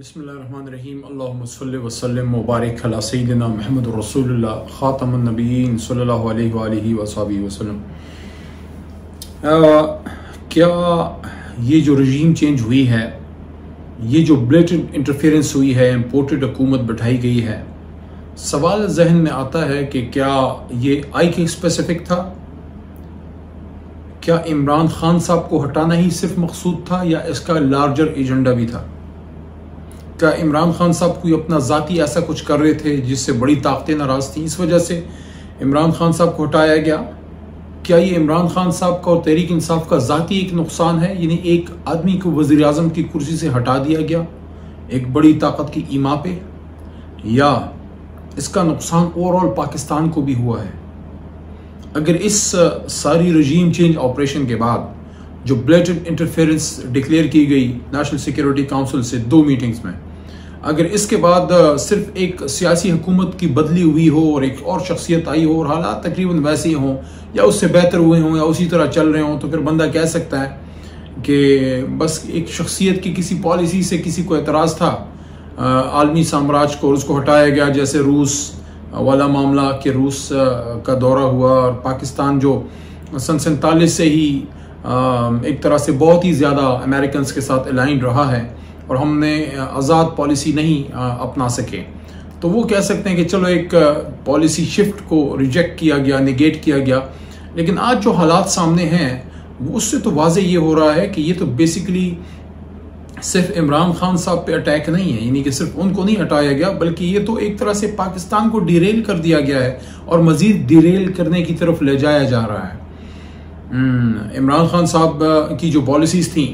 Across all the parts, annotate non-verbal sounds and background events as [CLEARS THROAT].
बसमीम वसलम मुबारक सैदना महमद रसूलुल्लाह ख़ातमनबीन अलैहि वसल्लम वसल्लम क्या ये जो रजीम चेंज हुई है ये जो ब्लेटेड इंटरफेरेंस हुई है इम्पोर्टेड हुकूमत बैठाई गई है सवाल जहन में आता है कि क्या ये आई के स्पेसिफिक था क्या इमरान खान साहब को हटाना ही सिर्फ़ मकसूद था या इसका लार्जर एजेंडा भी था क्या इमरान खान साहब कोई अपना ज़ाती ऐसा कुछ कर रहे थे जिससे बड़ी ताकतें नाराज़ थी? इस वजह से इमरान खान साहब को हटाया गया। क्या ये इमरान खान साहब का और तहरीक इंसाफ का ज़ाती एक नुकसान है? यानी एक आदमी को वज़ी अजम की कुर्सी से हटा दिया गया, एक बड़ी ताकत की ईमा पे? या इसका नुकसान ओवरऑल पाकिस्तान को भी हुआ है? अगर इस सारी रजीम चेंज ऑपरेशन के बाद जो ब्लेटेड इंटरफेरेंस डिक्लेयर की गई नेशनल सिक्योरिटी काउंसिल से दो मीटिंग्स में अगर इसके बाद सिर्फ़ एक सियासी हुकूमत की बदली हुई हो और एक और शख्सियत आई हो और हालात तकरीबन वैसे ही हों, या उससे बेहतर हुए हों या उसी तरह चल रहे हों तो फिर बंदा कह सकता है कि बस एक शख्सियत की किसी पॉलिसी से किसी को एतराज़ था आलमी साम्राज्य को और उसको हटाया गया, जैसे रूस वाला मामला कि रूस का दौरा हुआ और पाकिस्तान जो सन सैतालीस से ही एक तरह से बहुत ही ज़्यादा अमेरिकन के साथ अलाइन रहा है। और हमने आज़ाद पॉलिसी नहीं अपना सके। तो वो कह सकते हैं कि चलो एक पॉलिसी शिफ्ट को रिजेक्ट किया गया निगेट किया गया। लेकिन आज जो हालात सामने हैं उससे तो वाजे ये हो रहा है कि ये तो बेसिकली सिर्फ़ इमरान खान साहब पे अटैक नहीं है। यानी कि सिर्फ़ उनको नहीं हटाया गया बल्कि ये तो एक तरह से पाकिस्तान को डिरेल कर दिया गया है और मजीद डिरेल करने की तरफ़ ले जाया जा रहा है। हम्म, इमरान खान साहब की जो पॉलिसीज़ थी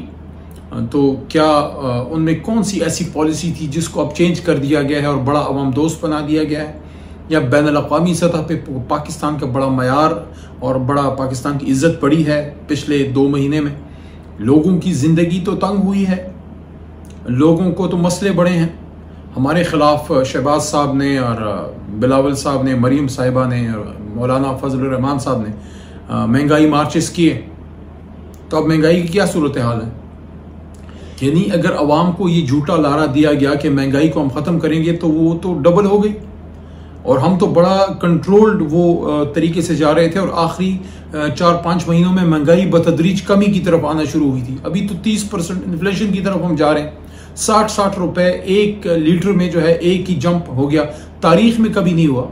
तो क्या उनमें कौन सी ऐसी पॉलिसी थी जिसको अब चेंज कर दिया गया है और बड़ा अवाम दोस्त बना दिया गया है? या बैन अवी सतह पर पाकिस्तान का बड़ा मैार और बड़ा पाकिस्तान की इज़्ज़त बढ़ी है पिछले दो महीने में? लोगों की ज़िंदगी तो तंग हुई है। लोगों को तो मसले बड़े हैं। हमारे ख़िलाफ़ शहबाज साहब ने और बिलावल साहब ने मरीम साहिबा ने और मौलाना फजल रहमान साहब ने महँगाई मार्चेस किए। तो अब महँगाई की क्या सूरत हाल है? यानी अगर आवाम को ये झूठा लारा दिया गया कि महँगाई को हम ख़त्म करेंगे तो वो तो डबल हो गई। और हम तो बड़ा कंट्रोल्ड वो तरीके से जा रहे थे और आखिरी चार पाँच महीनों में महँगाई बतदरीज कमी की तरफ़ आना शुरू हुई थी। अभी तो तीस परसेंट इन्फ्लेशन की तरफ़ हम जा रहे हैं। साठ साठ रुपए एक लीटर में जो है एक ही जंप हो गया। तारीख में कभी नहीं हुआ।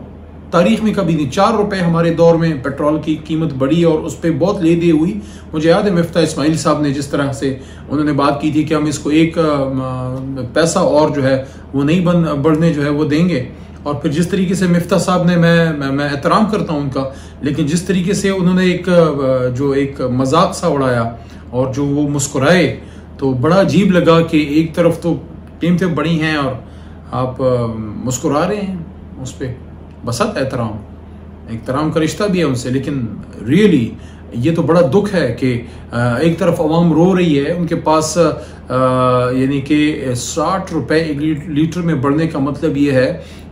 तारीख में कभी नहीं। चार रुपए हमारे दौर में पेट्रोल की कीमत बढ़ी और उस पर बहुत ले दे हुई। मुझे याद है मफ्ता इसमाइल साहब ने जिस तरह से उन्होंने बात की थी कि हम इसको एक पैसा और जो है वो नहीं बन बढ़ने जो है वो देंगे। और फिर जिस तरीके से मफ्ता साहब ने मैं मैं, मैं एहतराम करता हूँ उनका लेकिन जिस तरीके से उन्होंने एक जो एक मज़ाक सा उड़ाया और जो वो मुस्कुराए तो बड़ा अजीब लगा कि एक तरफ़ तो कीमतें बड़ी हैं और आप मुस्कुरा रहे हैं उस पर बसत एहतराम एहतराम का रिश्ता भी है उनसे, लेकिन रियली ये तो बड़ा दुख है कि एक तरफ़ आवाम रो रही है, उनके पास यानी कि साठ रुपए एक लीटर में बढ़ने का मतलब ये है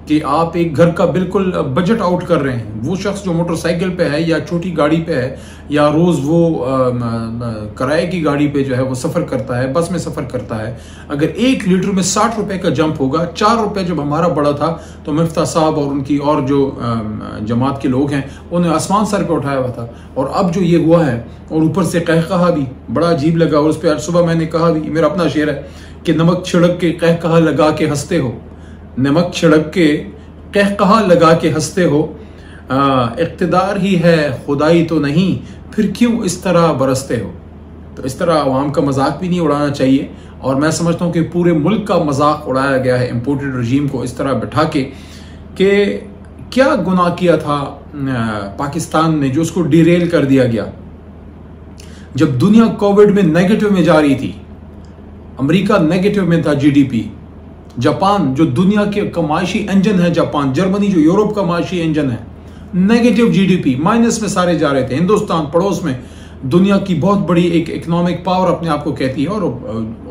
कि आप एक घर का बिल्कुल बजट आउट कर रहे हैं। वो शख्स जो मोटरसाइकिल पे है या छोटी गाड़ी पे है, या रोज़ वो किराए की गाड़ी पे जो है वो सफ़र करता है, बस में सफ़र करता है, अगर एक लीटर में साठ रुपए का जंप होगा, चार रुपए जब हमारा बड़ा था तो मिफ्ता साहब और उनकी और जो जमात के लोग हैं, उन्हें आसमान सर पे उठाया हुआ था। और अब जो ये हुआ है, और ऊपर से कह कहा भी, बड़ा अजीब लगा, और उस पर सुबह मैंने कहा भी, मेरा अपना शेर है, कि नमक छिड़क के कह कहा लगा के हँसते हो। नमक छिड़क के कह कहा लगा के हँसते हो? इकतदार ही है, खुदाई तो नहीं, फिर क्यों इस तरह बरसते हो? तो इस तरह आवाम का मज़ाक भी नहीं उड़ाना चाहिए, और मैं समझता हूँ कि पूरे मुल्क का मज़ाक उड़ाया गया है इम्पोर्टेड रजीम को इस तरह बैठा के, कि क्या गुनाह किया था पाकिस्तान ने जो उसको डिरेल कर दिया गया। जब दुनिया कोविड में नेगेटिव में जा रही थी, अमेरिका नेगेटिव में था जीडीपी जापान, जो दुनिया के कमायशी इंजन है जापान, जर्मनी, जो यूरोप का माशी इंजन है नेगेटिव जीडीपी माइनस में सारे जा रहे थे, हिंदुस्तान, पड़ोस में, दुनिया की बहुत बड़ी एक इकोनॉमिक पावर अपने आप को कहती है, और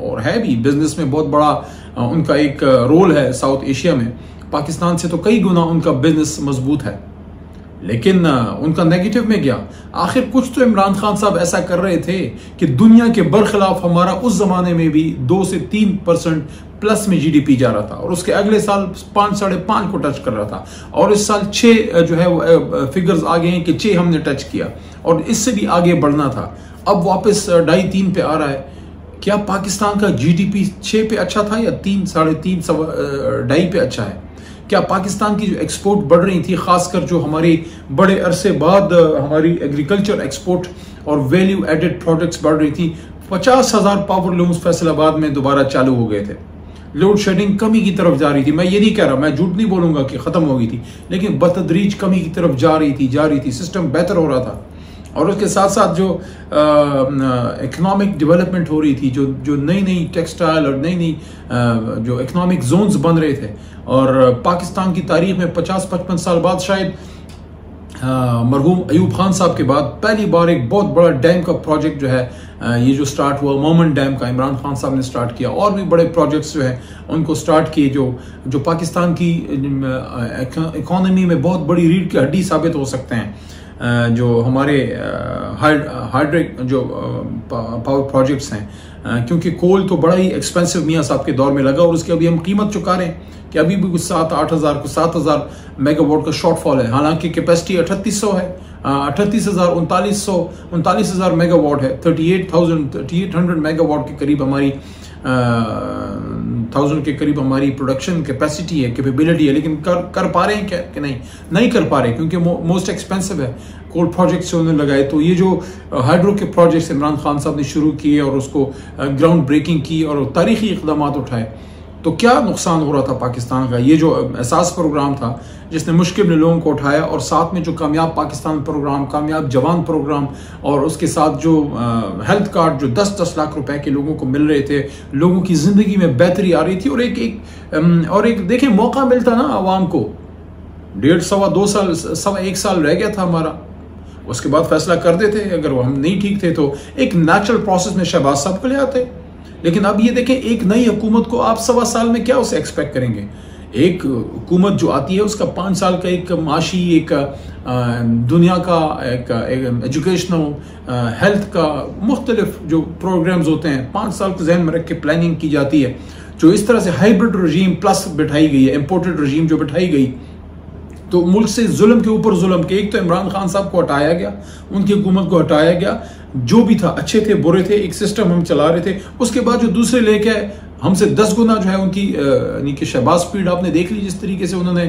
और है भी बिज़नेस में बहुत बड़ा, उनका एक रोल है साउथ एशिया में, पाकिस्तान से तो कई गुना उनका बिज़नेस मज़बूत है। लेकिन उनका नेगेटिव में गया। आखिर कुछ तो इमरान खान साहब ऐसा कर रहे थे कि दुनिया के बरखिलाफ हमारा उस जमाने में भी दो से तीन परसेंट प्लस में जीडीपी जा रहा था और उसके अगले साल पाँच, साढ़े पाँच को टच कर रहा था। और इस साल छह जो है फिगर्स आ गए हैं कि छह हमने टच किया। और इससे भी आगे बढ़ना था। अब वापस ढाई तीन पे आ रहा है। क्या पाकिस्तान का जीडीपी छह पे अच्छा था या तीन, साढ़े तीन ढाई पे अच्छा है? क्या पाकिस्तान की जो एक्सपोर्ट बढ़ रही थी, खासकर जो हमारी बड़े अरसे बाद हमारी एग्रीकल्चर एक्सपोर्ट और वैल्यू एडेड प्रोडक्ट्स बढ़ रही थी, पचास हज़ार पावर लूम्स फैसलाबाद में दोबारा चालू हो गए थे। लोड शेडिंग कमी की तरफ़ जा रही थी। मैं ये नहीं कह रहा, मैं झूठ नहीं बोलूँगा कि खत्म हो गई थी, लेकिन बतदरीज कमी की तरफ़ जा रही थी, जा रही थी। सिस्टम बेहतर हो रहा था। और उसके साथ साथ जो इकोनॉमिक डेवलपमेंट हो रही थी जो जो नई नई टेक्सटाइल और नई नई जो इकोनॉमिक जोन्स बन रहे थे। और पाकिस्तान की तारीख में 50-55 साल बाद शायद मरहूम अयूब खान साहब के बाद पहली बार एक बहुत बड़ा डैम का प्रोजेक्ट जो है आ, ये जो स्टार्ट हुआ मोमन डैम का इमरान खान साहब ने स्टार्ट किया। और भी बड़े प्रोजेक्ट्स जो है उनको स्टार्ट किए जो जो पाकिस्तान की इकोनॉमी में बहुत बड़ी रीढ़ की हड्डी साबित हो सकते हैं। जो हमारे हाइड्रिक, जो पावर प्रोजेक्ट्स हैं क्योंकि कोल तो बड़ा ही एक्सपेंसिव मियाँ साहब के दौर में लगा और उसकी अभी हम कीमत चुका रहे हैं कि अभी भी कुछ सात, आठ हज़ार, कुछ सात हज़ार मेगावाट का शॉर्टफॉल है। हालाँकि कैपेसिटी अठतीस सौ है अठतीस हज़ार उनतालीस सौ, उनतालीस हज़ार मेगावाट है thirty eight thousand thirty eight hundred megawatt के करीब हमारी थाउज़ेंड के करीब हमारी प्रोडक्शन कैपेसिटी है कैपेबिलिटी है, लेकिन कर कर पा रहे हैं क्या कि नहीं? नहीं कर पा रहे, क्योंकि मोस्ट एक्सपेंसिव है। कोल प्रोजेक्ट से उन्होंने लगाए तो ये जो हाइड्रो के प्रोजेक्ट्स इमरान खान साहब ने शुरू किए और उसको ग्राउंड ब्रेकिंग की और तारीखी इकदाम उठाए तो क्या नुकसान हो रहा था पाकिस्तान का? ये जो एहसास प्रोग्राम था जिसने मुश्किल में लोगों को उठाया और साथ में जो कामयाब पाकिस्तान प्रोग्राम, कामयाब जवान प्रोग्राम और उसके साथ जो हेल्थ कार्ड जो 10-10 लाख रुपए के लोगों को मिल रहे थे, लोगों की ज़िंदगी में बेहतरी आ रही थी और एक एक और एक देखें, मौका मिलता ना आवाम को। डेढ़ सवा दो साल, सवा एक साल रह गया था हमारा। उसके बाद फैसला कर देते, अगर वो हम नहीं ठीक थे तो एक नेचुरल प्रोसेस में शहबाज साहब को ले आते। लेकिन अब ये देखें, एक नई हुकूमत को आप सवा साल में क्या उसे एक्सपेक्ट करेंगे? एक हुकूमत जो आती है उसका पाँच साल का एक माशी एक दुनिया का एक, एजुकेशनल हेल्थ का मुख्तलिफ़ जो प्रोग्राम्स होते हैं पाँच साल को जहन में रख के प्लानिंग की जाती है जो इस तरह से हाइब्रिड रजीम प्लस बिठाई गई है इम्पोर्टेड रजीम जो बिठाई गई तो मुल्क से जुल्म के ऊपर जुल्म के एक तो इमरान खान साहब को हटाया गया उनकी हुकूमत को हटाया गया जो भी था अच्छे थे बुरे थे एक सिस्टम हम चला रहे थे उसके बाद जो दूसरे लेके आए हमसे दस गुना जो है उनकी यानी कि शहबाज स्पीड आपने देख ली जिस तरीके से उन्होंने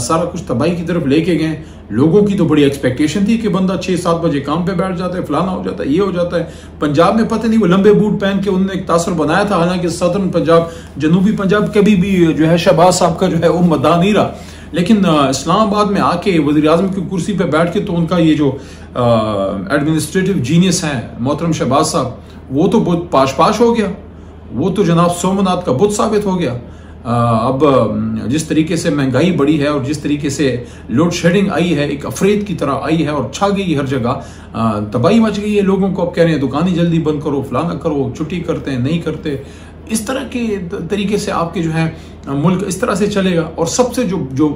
सारा कुछ तबाही की तरफ़ लेके गए। लोगों की तो बड़ी एक्सपेक्टेशन थी कि बंदा छः सात बजे काम पे बैठ जाता है, फलाना हो जाता है, ये हो जाता है। पंजाब में पता नहीं वो लंबे बूट पहन के उन्होंने एक तासर बनाया था। हालाँकि सदर्न पंजाब, जनूबी पंजाब कभी भी जो है शहबाज साहब का जो है वो मदा नहीं रहा। लेकिन इस्लामाबाद में आके वजी अजम की कुर्सी पर बैठ के तो उनका ये जो एडमिनिस्ट्रेटिव जीनियस हैं मोहतरम शहबाज साहब, वो तो बहुत पाश पाश हो गया। वो तो जनाब सोमनाथ का बुत साबित हो गया। अब जिस तरीके से महँगाई बढ़ी है और जिस तरीके से लोड शेडिंग आई है, एक अफरेद की तरह आई है और छा गई हर जगह तबाही मच गई है। लोगों को अब कह रहे हैं, दुकानें जल्दी बंद करो, फलाना करो, छुट्टी करते हैं, नहीं करते। इस तरह के तरीके से आपके जो है, मुल्क इस तरह से चलेगा। और सबसे जो जो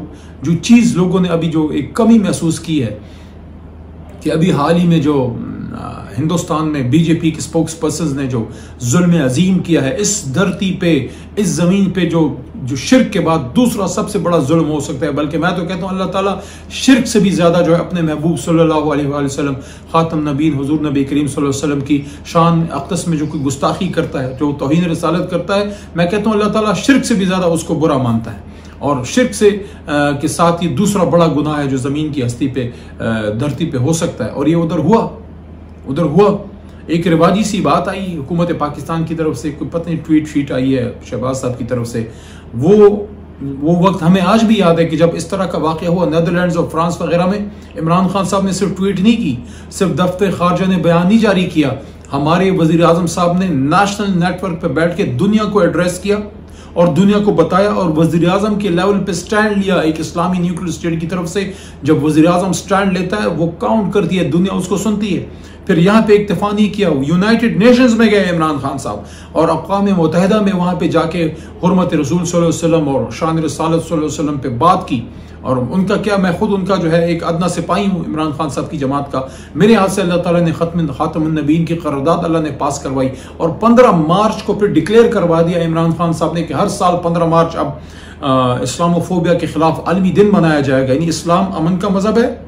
जो चीज़ लोगों ने अभी जो एक कमी महसूस की है कि अभी हाल ही में जो हिंदुस्तान में बीजेपी के स्पोक्स पर्सन ने जो जुल्म अजीम किया है इस धरती पे इस ज़मीन पे जो जो शिरक के बाद दूसरा सबसे बड़ा जुल्म हो सकता है। बल्कि मैं तो कहता हूँ अल्लाह ताला शिरक से भी ज़्यादा जो है अपने महबूब सल्लल्लाहु अलैहि वसल्लम ख़ातम नबीन हुजूर नबी करीम वसल्लम की शान अक्तस में जो कोई गुस्ताखी करता है जो तोहन रसालत करता है मैं कहता हूँ अल्लाह ताला शिरक से भी ज़्यादा उसको बुरा मानता है। और शिरक से आ, के साथ ही दूसरा बड़ा गुनाह है जो ज़मीन की हस्ती पे धरती पे हो सकता है। और ये उधर हुआ। उधर हुआ। एक रिवाजी सी बात आई, हुकूमत पाकिस्तान की तरफ़ से, कोई पत्नी ट्वीट शीट आई है शहबाज साहब की तरफ़ से। वो वो वक्त हमें आज भी याद है कि जब इस तरह का वाक़ हुआ नदरलैंड और फ्रांस वगैरह में, इमरान खान साहब ने सिर्फ़ ट्वीट नहीं की, सिर्फ़ दफ्तर खारजा ने बयान नहीं जारी किया। हमारे वज़ीर आज़म साहब ने नेशनल नेटवर्क पर बैठ के दुनिया को एड्रेस किया और दुनिया को बताया और वज़ीर अजम के लेवल पे स्टैंड लिया एक इस्लामी न्यूक्लियर स्टेट की तरफ़ से। जब वज़ीर अजम स्टैंड लेता है, वो काउंट करती है, दुनिया उसको सुनती है। फिर यहाँ पे इतफा नहीं किया। यूनाइटेड नेशंस में गए इमरान खान साहब। और अकवा मुतहदा में वहाँ पे जाके हरमत रसूल वसल्लम और शान रसालत वसल्लम पे बात की। और उनका क्या, मैं खुद उनका जो है एक अदना सिपाही हूँ, इमरान खान साहब की जमात का। मेरे हाथ से अल्लाह ताला ने ख़त्म ख़ातमनबीन की करारदाद अल्लाह ने पास करवाई। और पंद्रह मार्च को फिर डिक्लेयर करवा दिया इमरान खान साहब ने कि हर साल पंद्रह मार्च अब इस्लामोफोबिया के खिलाफ आलमी दिन मनाया जाएगा। यानी इस्लाम अमन का मज़हब है।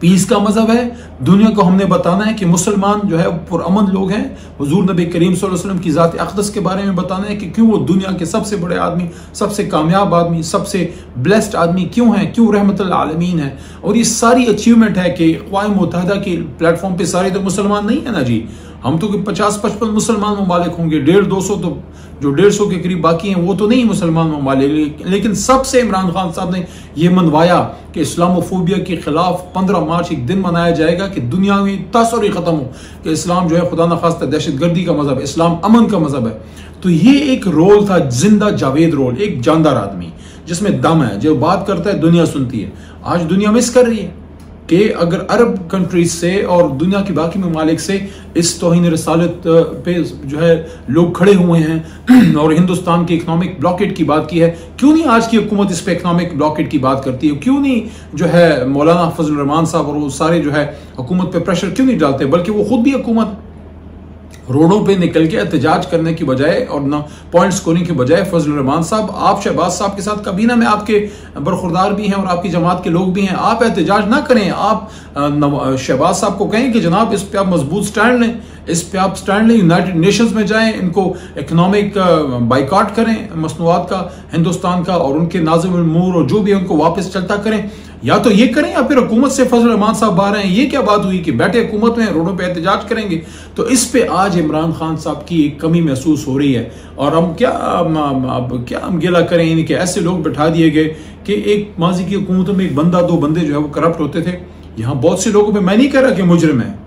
पीस का मज़हब है। दुनिया को हमने बताना है कि मुसलमान जो है पुरअमन लोग हैं। हजूर नबी करीम वसल्लम की ज़ात अकदस के बारे में बताना है कि क्यों वो दुनिया के सबसे बड़े आदमी, सबसे कामयाब आदमी, सबसे ब्लेस्ड आदमी क्यों हैं, क्यों रहमत आलमीन है। और ये सारी अचीवमेंट है कि अकवा मुतहदा के प्लेटफॉर्म पर सारे तो मुसलमान नहीं है ना जी। हम तो पचास पचपन मुसलमान ममालिक होंगे डेढ़ दो सौ तो जो डेढ़ सौ के करीब बाकी हैं, वो तो नहीं मुसलमान ममालिक लेकिन सबसे इमरान खान साहब ने यह मनवाया कि इस्लामोफोबिया के खिलाफ पंद्रह मार्च एक दिन मनाया जाएगा कि दुनिया में तसर खत्म हो कि इस्लाम जो है खुदा न खास्ता दहशत गर्दी का मज़हब इस्लाम अमन का मज़हब है। तो ये एक रोल था, ज़िंदा जावेद रोल, एक जानदार आदमी, जिसमें दम है, जो बात करता है, दुनिया सुनती है। आज दुनिया मिस कर रही है। कि अगर अरब कंट्रीज़ से और दुनिया के बाकी ममालिक से इस तोहन रसालत पे जो है लोग खड़े हुए हैं, [CLEARS THROAT] और हिंदुस्तान के इकनॉमिक ब्लॉकेट की बात की है, क्यों नहीं आज की हुकूमत इस पर इकनॉमिक ब्लॉकेट की बात करती है? क्यों नहीं जो है मौलाना फजल रहमान साहब और वो सारे जो है हुकूमत पर प्रेशर क्यों नहीं डालते? बल्कि वो खुद भी हुकूमत रोडों पे निकल के एहतजाज करने की बजाय और ना पॉइंट स्कोरिंग की बजाय फजल रहमान साहब, आप शहबाज साहब के साथ कभी ना मैं आपके बरखुरदार भी हैं और आपकी जमात के लोग भी हैं। आप एहतजाज ना करें। आप शहबाज साहब को कहें कि जनाब, इस पे आप मज़बूत स्टैंड लें। इस पे आप स्टैंड लें यूनाइटेड नेशंस में जाएँ, इनको इकोनॉमिक बाइकआउट करें, मसनूआत का, हिंदुस्तान का और उनके नाजिम और जो भी है, उनको वापस चलता करें। या तो ये करें या फिर हुकूमत से फजल रहमान साहब बाहर हैं ये क्या बात हुई कि बैठे हुकूमत में रोडों पे एहतजाज करेंगे? तो इस पे आज इमरान खान साहब की एक कमी महसूस हो रही है। और हम क्या अब क्या हम गिला करें? कि ऐसे लोग बैठा दिए गए कि एक माजी की हुकूमतों में एक बंदा, दो बंदे जो है वो करप्ट होते थे। यहाँ बहुत से लोगों पर मैं नहीं कह रहा कि मुजरम है।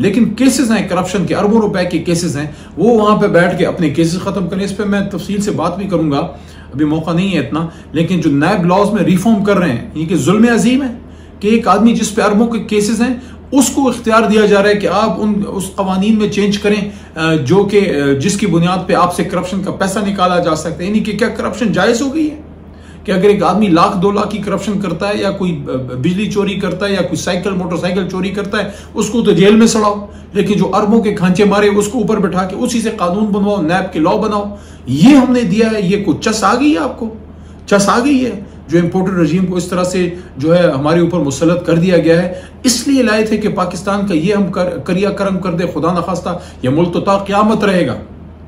लेकिन केसेस हैं करप्शन के, अरबों रुपए के केसेस हैं, वो वहाँ पे बैठ के अपने केसेस खत्म करें। इस पर मैं तफसील से बात भी करूँगा। अभी मौका नहीं है इतना, लेकिन जो नैब लॉज में रिफॉर्म कर रहे हैं, ये कि जुल्म अजीम है, कि एक आदमी जिस पे अरबों के केसेस हैं, उसको इख्तियार दिया जा रहा है कि आप उन, उस कवानीन में चेंज करें जो कि जिसकी बुनियाद पे आपसे करप्शन का पैसा निकाला जा सकता है। यानी कि क्या करप्शन जायज़ हो गई है? कि अगर एक आदमी लाख दो लाख की करप्शन करता है या कोई बिजली चोरी करता है या कोई साइकिल मोटरसाइकिल चोरी करता है उसको तो जेल में सड़ाओ। लेकिन जो अरबों के खांचे मारे उसको ऊपर बैठा के उसी से कानून बनवाओ नैब के लॉ बनाओ। ये हमने दिया है ये कुछ चस आ गई है आपको? चस आ गई है। जो इम्पोर्टेड रजीम को इस तरह से जो है हमारे ऊपर मुसलत कर दिया गया है इसलिए लाए थे कि पाकिस्तान का ये हम कर, करिया करम कर दे खुदा न खास्ता यह मुल्क तो क्यामत रहेगा।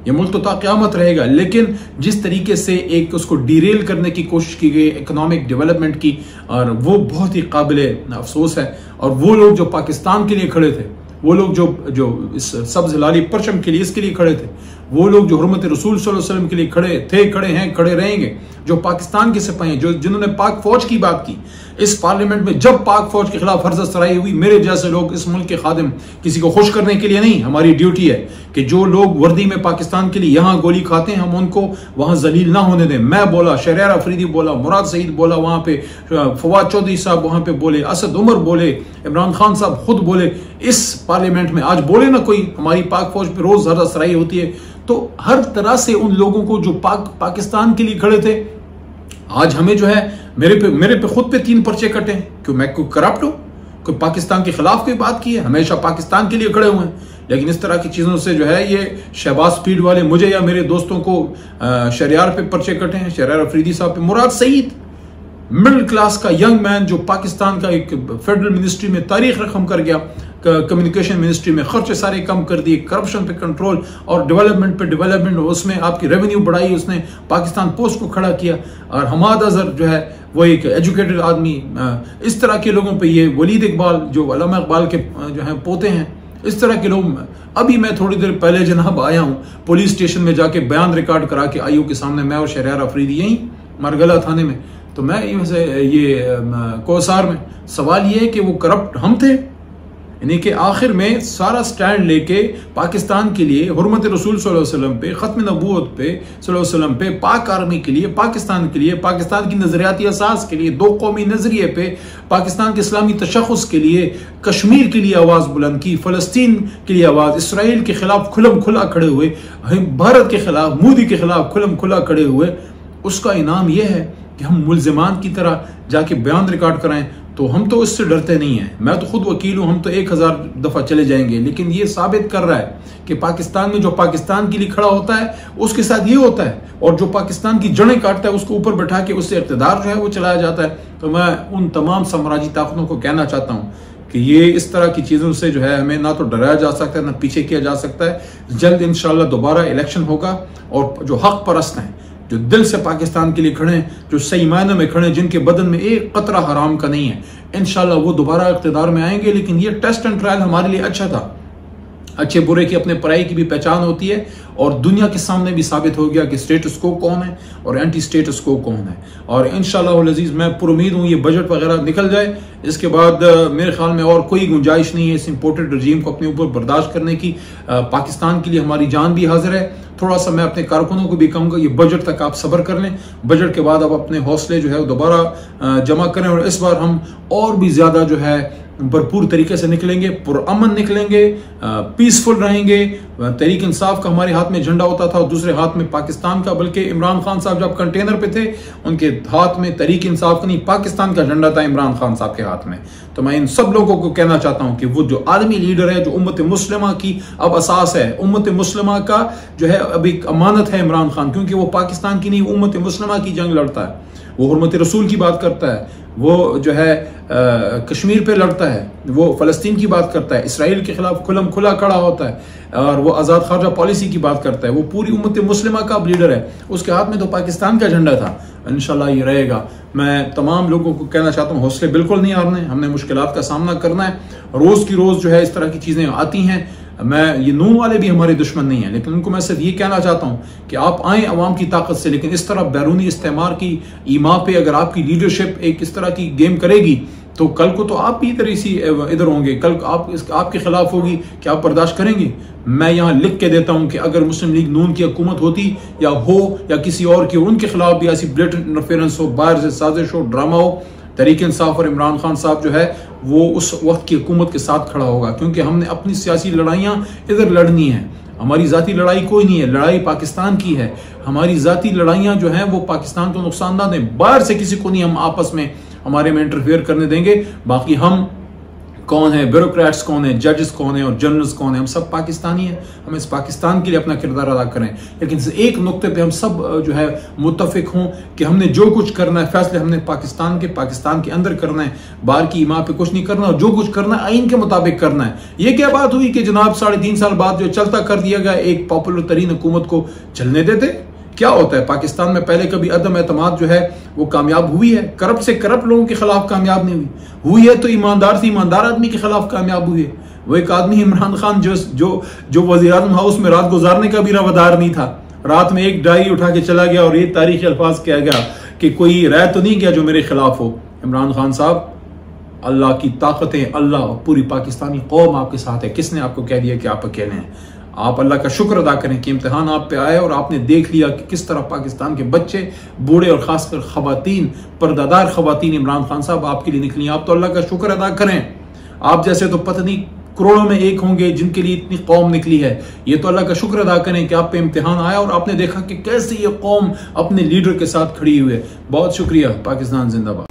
ये मुल्क तो क्यामत रहेगा। लेकिन जिस तरीके से एक उसको डिरेल करने की कोशिश की गई इकोनॉमिक डेवलपमेंट की, और वो बहुत ही काबिल अफसोस है। और वो लोग जो पाकिस्तान के लिए खड़े थे, वो लोग जो जो इस सब्ज लाली परचम के लिए, इसके लिए खड़े थे, वो लोग जो हरमत रसूल वसल्लम के लिए खड़े, थे, खड़े हैं, खड़े रहेंगे, जो पाकिस्तान के सिपाही जो, जिन्होंने पाक फौज की बात की इस पार्लियामेंट में जब पाक फौज के खिलाफ हरजत सराई हुई, मेरे जैसे लोग इस मुल्क के खादिम किसी को खुश करने के लिए नहीं, हमारी ड्यूटी है कि जो लोग वर्दी में पाकिस्तान के लिए यहाँ गोली खाते हैं, हम उनको वहाँ जलील ना होने दें। मैं बोला शहर अफरीदी बोला, मुराद सईद बोला, वहाँ पे फवाद चौधरी साहब वहाँ पे बोले, असद उमर बोले, इमरान खान साहब खुद बोले, इस पार्लियामेंट में आज बोले ना कोई, हमारी पाक फौज पे रोज हरजत सराई होती है। तो हर तरह से उन लोगों को जो पाक, पाकिस्तान के लिए खड़े थे, आज हमें जो है मेरे पे मेरे पे खुद पे तीन पर्चे कटे क्यों, मैं कोई करप्ट हूँ? कोई पाकिस्तान के खिलाफ कोई बात की है? हमेशा पाकिस्तान के लिए खड़े हुए हैं। लेकिन इस तरह की चीज़ों से जो है, ये शहबाज स्पीड वाले मुझे या मेरे दोस्तों को शरियार पे पर्चे कटे हैं। शरियार अफरीदी साहब पे मुराद सईद। मिडिल क्लास का यंग मैन जो पाकिस्तान का एक फेडरल मिनिस्ट्री में तारीख रकम कर गया। कम्युनिकेशन मिनिस्ट्री में खर्चे सारे कम कर दिए करप्शन पे कंट्रोल और डेवलपमेंट पे डेवलपमेंट उसमें आपकी रेवेन्यू बढ़ाई उसने, पाकिस्तान पोस्ट को खड़ा किया। और हमाद अजहर जो है, वो एक एजुकेटेड आदमी इस तरह के लोगों पे ये वलीद इकबाल, जो अलामा इकबाल के जो है, पोते हैं, इस तरह के लोग, अभी मैं थोड़ी देर पहले जनाब आया हूँ पुलिस स्टेशन में जाके बयान रिकॉर्ड करा के आयु के सामने मैं और शहरियार अफरीदी यहीं, मरगला थाने में। तो मैं ये कोसार में, सवाल ये है कि वो करप्ट हम थे? यानी कि आखिर में सारा स्टैंड लेके पाकिस्तान के लिए, हरमत रसूल वसल्लम पे, ख़त्म नबूत पे वसल्लम पे, पाक आर्मी के लिए, पाकिस्तान के लिए, पाकिस्तान की नज़रियाती असास के लिए, दो कौमी नज़रिए पे, पाकिस्तान के इस्लामी तशखस के लिए, कश्मीर के लिए आवाज़ बुलंद की, फ़लस्तीन के लिए आवाज़, इसराइल के खिलाफ खुलम खुला खड़े हुए भारत के खिलाफ, मोदी के खिलाफ खुलम खुला खड़े हुए, उसका इनाम यह है कि हम मुलजमान की तरह जाके बयान रिकॉर्ड कराएँ तो हम तो इससे डरते नहीं हैं। मैं तो खुद वकील हूँ, हम तो एक हज़ार दफ़ा चले जाएँगे। लेकिन ये साबित कर रहा है कि पाकिस्तान में जो पाकिस्तान के लिए खड़ा होता है, उसके साथ ये होता है, और जो पाकिस्तान की जड़ें काटता है, उसको ऊपर बैठा के उससे इकतदार जो है वो चलाया जाता है। तो मैं उन तमाम साम्राज्य ताकतों को कहना चाहता हूँ कि ये इस तरह की चीज़ों से जो है हमें ना तो डराया जा सकता है, ना पीछे किया जा सकता है। जल्द इंशाल्लाह दोबारा इलेक्शन होगा, और जो हक परस्त हैं जो दिल से पाकिस्तान के लिए खड़े हैं, जो सही मायने में खड़े हैं, जिनके बदन में एक कतरा हराम का नहीं है। इनशाला वो दोबारा इकतदार में आएँगे, लेकिन ये टेस्ट एंड ट्रायल हमारे लिए अच्छा था। अच्छे बुरे की अपने पढ़ाई की भी पहचान होती है और दुनिया के सामने भी साबित हो गया कि स्टेटस को कौन है और एंटी स्टेटस को कौन है। और इन अज़ीज़, मैं पुरुद हूँ ये बजट वगैरह निकल जाए। इसके बाद मेरे ख्याल में और कोई गुंजाइश नहीं है इस इम्पोर्टेड रजीम को अपने ऊपर बर्दाश्त करने की। पाकिस्तान के लिए हमारी जान भी हाजिर है। थोड़ा सा मैं अपने कारकुनों को भी कहूँगा, ये बजट तक आप सब्र कर लें। बजट के बाद आप अपने हौसले जो है दोबारा जमा करें और इस बार हम और भी ज़्यादा जो है भरपूर तरीके से निकलेंगे, पुरअमन निकलेंगे पीसफुल रहेंगे। तरीक इंसाफ का हमारे हाथ में झंडा होता था और दूसरे हाथ में पाकिस्तान का, बल्कि इमरान खान साहब जब कंटेनर पे थे, उनके हाथ में तरीक इंसाफ का नहीं, पाकिस्तान का झंडा था इमरान खान साहब के हाथ में। तो मैं इन सब लोगों को कहना चाहता हूँ कि वो जो आदमी लीडर है, जो उम्मत मुस्लिमा की अब असास है, उम्मत मुस्लिमा का जो है अभी अमानत है इमरान खान, क्योंकि वो पाकिस्तान की नहीं, उम्मत मुस्लिमा की जंग लड़ता है। वो हरमत रसूल की बात करता है। वो जो है कश्मीर पे लड़ता है, वो फ़लस्तीन की बात करता है, इसराइल के खिलाफ खुलम खुला खड़ा होता है, और वो आज़ाद खारजा पॉलिसी की बात करता है, वो पूरी उम्मत मुस्लिमा का लीडर है, उसके हाथ में तो पाकिस्तान का झंडा था इनशाला ये रहेगा। मैं तमाम लोगों को कहना चाहता हूँ, हौसले बिल्कुल नहीं हारने, हमने मुश्किल का सामना करना है, रोज़ की रोज़ जो है इस तरह की चीज़ें आती हैं मैं, ये नून वाले भी हमारे दुश्मन नहीं है, लेकिन उनको मैं सिर्फ़ ये कहना चाहता हूँ कि आप आए अवाम की ताकत से, लेकिन इस तरह बैरूनी इस्तेमाल की ईमा पे अगर आपकी लीडरशिप एक इस तरह की गेम करेगी तो कल को तो आप भी इधर इसी इधर होंगे। कल आप इस, आपके खिलाफ होगी कि आप बर्दाश्त करेंगे। मैं यहाँ लिख के देता हूँ कि अगर मुस्लिम लीग नून की हुकूमत होती, या हो, या किसी और की उनके खिलाफ भी ऐसी ब्लेट इंटरफेरेंस हो, बाहर से साजिश हो ड्रामा हो तरीक इंसाफ और इमरान खान साहब जो है, वो उस वक्त की हुकूमत के साथ खड़ा होगा, क्योंकि हमने अपनी सियासी लड़ाइयाँ इधर लड़नी है। हमारी ज़ाती लड़ाई कोई नहीं है, लड़ाई पाकिस्तान की है। हमारी ज़ाती लड़ाइयाँ जो हैं, वो पाकिस्तान को नुकसान ना दें बाहर से किसी को नहीं हम आपस में, हमारे में इंटरफेयर करने देंगे। बाकी हम कौन है ब्यूरोक्रेट्स, कौन है जजेस, कौन है और जनरल्स कौन है? हम सब पाकिस्तानी हैं। हम इस पाकिस्तान के लिए अपना किरदार अदा करें। लेकिन एक नुक्ते पे हम सब जो है मुतफिक हों कि हमने जो कुछ करना है, फैसले हमने पाकिस्तान के पाकिस्तान के अंदर करना है। बाहर की इमा पे कुछ नहीं करना और जो कुछ करना है, आइन के मुताबिक करना है। ये क्या बात हुई कि जनाब साढ़े तीन साल बाद जो चलता कर दिया गया, एक पॉपुलर तरीन हुकूमत को चलने देते? क्या होता है? पाकिस्तान में पहले कभी अदम एतमाद जो है, वो कामयाब हुई है? करप्ट से करप्ट लोगों के खिलाफ कामयाब नहीं हुई। हुई है तो ईमानदार से ईमानदार आदमी के खिलाफ कामयाब हुई है। वो एक आदमी, इमरान खान, जो जो जो वजी हाउस में रात गुजारने का भी रवादार नहीं था। रात में एक डायरी उठा के चला गया और ये तारीखी अल्फाज किया गया कि कोई राय तो नहीं गया जो मेरे खिलाफ हो। इमरान खान साहब, अल्लाह की ताकतें, अल्लाह पूरी पाकिस्तानी कौम आपके साथ है। किसने आपको कह दिया कि आप अकेले हैं? आप अल्लाह का शुक्र अदा करें कि इम्तहान आप पे आए और आपने देख लिया कि किस तरह पाकिस्तान के बच्चे, बूढ़े और ख़ासकर ख़वातीन, परदादार ख़वातीन इमरान खान साहब आपके लिए निकली। आप तो अल्लाह का शुक्र अदा करें। आप जैसे तो पत्नी करोड़ों में एक होंगे जिनके लिए इतनी कौम निकली है। ये तो अल्लाह का शुक्र अदा करें कि आप पे इम्तिहान आया और आपने देखा कि कैसे ये कौम अपने लीडर के साथ खड़ी हुई है। बहुत शुक्रिया, पाकिस्तान जिंदाबाद।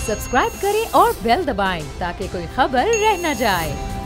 सब्सक्राइब करें और बेल दबाएँ ताकि कोई खबर रह न जाए।